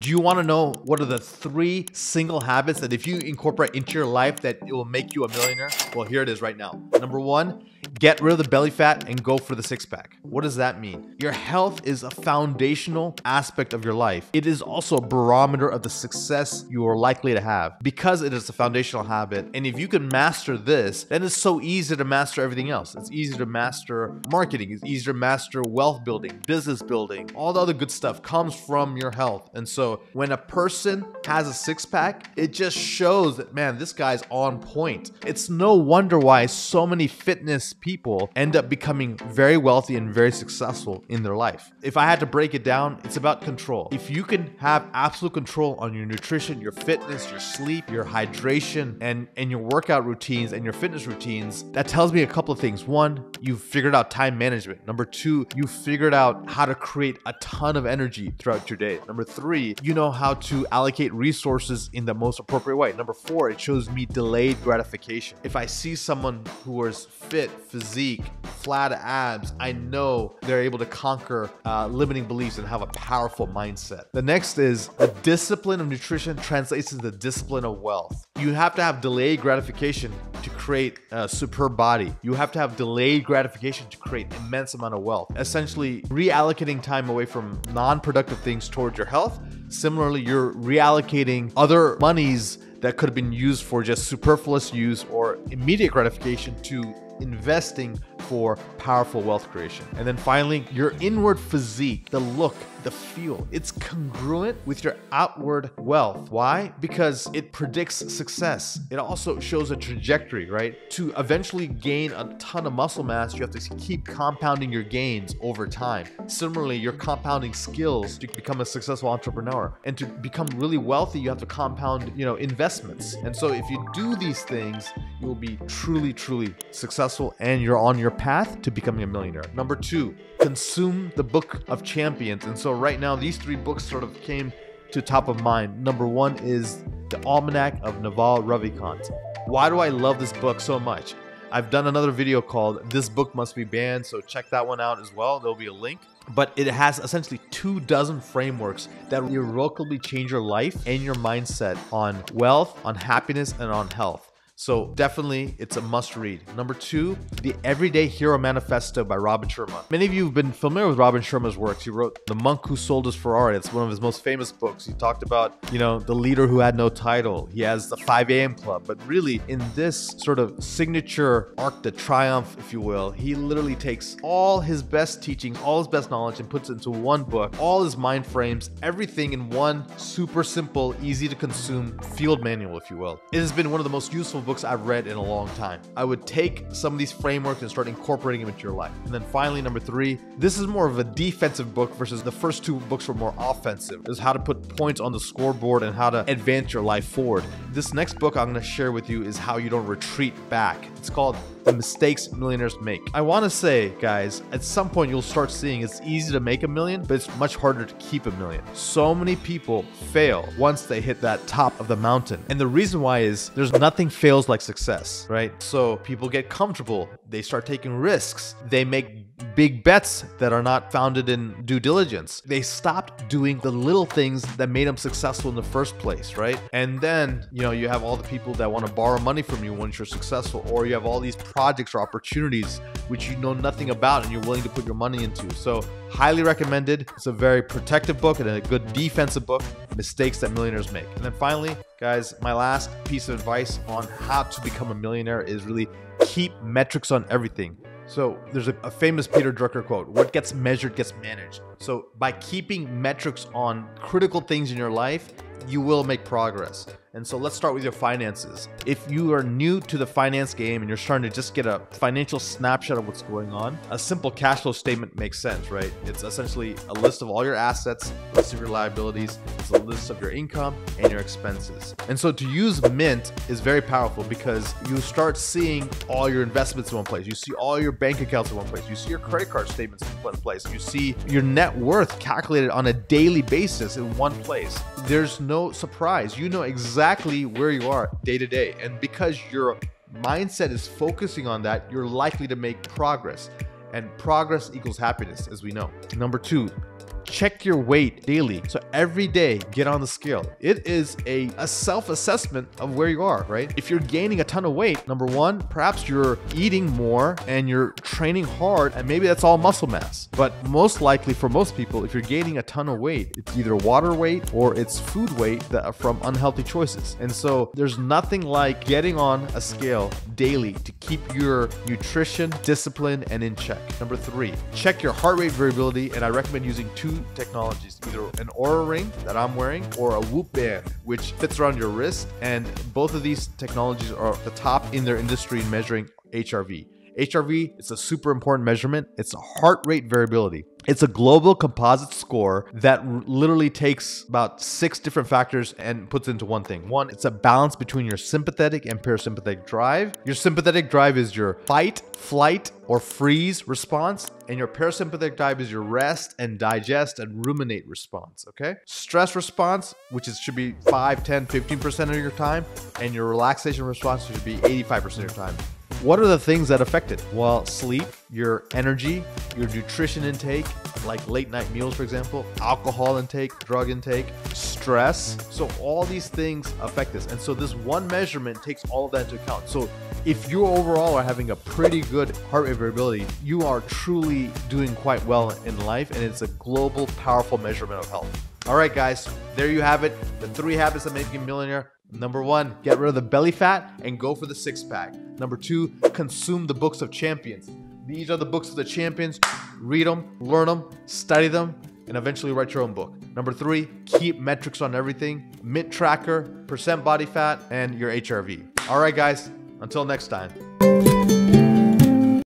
Do you want to know what are the three single habits that if you incorporate into your life that it will make you a millionaire? Well, here it is right now. Number one, get rid of the belly fat and go for the six pack. What does that mean? Your health is a foundational aspect of your life. It is also a barometer of the success you are likely to have because it is a foundational habit. And if you can master this, then it's so easy to master everything else. It's easy to master marketing, it's easier to master wealth building, business building, all the other good stuff comes from your health. And so when a person has a six pack, it just shows that, man, this guy's on point. It's no wonder why so many fitness people end up becoming very wealthy and very successful in their life. If I had to break it down, it's about control. If you can have absolute control on your nutrition, your fitness, your sleep, your hydration, and, and your workout routines and your fitness routines, that tells me a couple of things. One, you've figured out time management. Number two, you've figured out how to create a ton of energy throughout your day. Number three, you know how to allocate resources in the most appropriate way. Number four, it shows me delayed gratification. If I see someone who is fit, physique, flat abs, I know they're able to conquer uh, limiting beliefs and have a powerful mindset. The next is the discipline of nutrition translates to the discipline of wealth. You have to have delayed gratification to create a superb body. You have to have delayed gratification to create immense amount of wealth. Essentially, reallocating time away from non-productive things towards your health Similarly, you're reallocating other monies that could have been used for just superfluous use or immediate gratification to investing for powerful wealth creation. And then finally, your inward physique, the look, the feel. It's congruent with your outward wealth. Why? Because it predicts success. It also shows a trajectory, right? To eventually gain a ton of muscle mass, you have to keep compounding your gains over time. Similarly, you're compounding skills to become a successful entrepreneur. And to become really wealthy, you have to compound, you know, investments. And so if you do these things, you will be truly, truly successful and you're on your path to becoming a millionaire. Number two, consume the book of champions. And so right now, these three books sort of came to top of mind. Number one is The Almanac of Naval Ravikant. Why do I love this book so much? I've done another video called This Book Must Be Banned, so check that one out as well. There'll be a link. But it has essentially two dozen frameworks that irrevocably change your life and your mindset on wealth, on happiness, and on health. So definitely, it's a must read. Number two, The Everyday Hero Manifesto by Robin Sharma. Many of you have been familiar with Robin Sharma's works. He wrote The Monk Who Sold His Ferrari. It's one of his most famous books. He talked about, you know, the leader who had no title. He has the 5 a.m. club. But really, in this sort of signature arc de triumph, if you will, he literally takes all his best teaching, all his best knowledge, and puts it into one book, all his mind frames, everything in one super simple, easy to consume field manual, if you will. It has been one of the most useful books I've read in a long time. I would take some of these frameworks and start incorporating them into your life. And then finally, number three, this is more of a defensive book versus the first two books were more offensive. Is how to put points on the scoreboard and how to advance your life forward. This next book I'm going to share with you is how you don't retreat back. It's called the mistakes millionaires make. I want to say, guys, at some point you'll start seeing it's easy to make a million, but it's much harder to keep a million. So many people fail once they hit that top of the mountain. And the reason why is there's nothing fails like success, right? So people get comfortable, they start taking risks, they make big bets that are not founded in due diligence. They stopped doing the little things that made them successful in the first place, right? And then, you know, you have all the people that want to borrow money from you once you're successful, or you have all these projects or opportunities which you know nothing about and you're willing to put your money into. So, highly recommended. It's a very protective book and a good defensive book, Mistakes That Millionaires Make. And then finally, guys, my last piece of advice on how to become a millionaire is really keep metrics on everything. So there's a, a, famous Peter Drucker quote what gets measured gets managed. So by keeping metrics on critical things in your life, you will make progress. And so let's start with your finances. If you are new to the finance game and you're starting to just get a financial snapshot of what's going on, a simple cash flow statement makes sense, right? It's essentially a list of all your assets, a list of your liabilities, it's a list of your income and your expenses. And so to use Mint is very powerful because you start seeing all your investments in one place. You see all your bank accounts in one place. You see your credit card statements in one place. You see your net worth calculated on a daily basis in one place. There's no surprise. You know exactly exactly where you are day to day. And because your mindset is focusing on that, you're likely to make progress. And progress equals happiness, as we know. Number two, check your weight daily. So every day, get on the scale. It is a, a self assessment of where you are, right? If you're gaining a ton of weight, number one, perhaps you're eating more and you're training hard, and maybe that's all muscle mass. But most likely for most people, if you're gaining a ton of weight, it's either water weight or it's food weight that are from unhealthy choices. And so there's nothing like getting on a scale daily to keep your nutrition, discipline, and in check. Number three, check your heart rate variability, and I recommend using two technologies either an Oura ring that I'm wearing or a Whoop band, which fits around your wrist. And both of these technologies are the top in their industry in measuring HRV. HRV is a super important measurement. It's a heart rate variability. It's a global composite score that r- literally takes about six different factors and puts into one thing. One, it's a balance between your sympathetic and parasympathetic drive. Your sympathetic drive is your fight, flight, or freeze response, and your parasympathetic drive is your rest and digest and ruminate response, okay? Stress response, which is should be 5, 10, 15% of your time, and your relaxation response should be 85% of your time. What are the things that affect it? Well, sleep, your energy, your nutrition intake, like late night meals, for example, alcohol intake, drug intake, stress. So, all these things affect this. And so, this one measurement takes all of that into account. So, if you overall are having a pretty good heart rate variability, you are truly doing quite well in life, and it's a global, powerful measurement of health. All right, guys, there you have it. The three habits that make you a millionaire. Number one, get rid of the belly fat and go for the six pack. Number two, consume the books of champions. These are the books of the champions. Read them, learn them, study them, and eventually write your own book. Number three, keep metrics on everything mint tracker, percent body fat, and your HRV. All right, guys, until next time.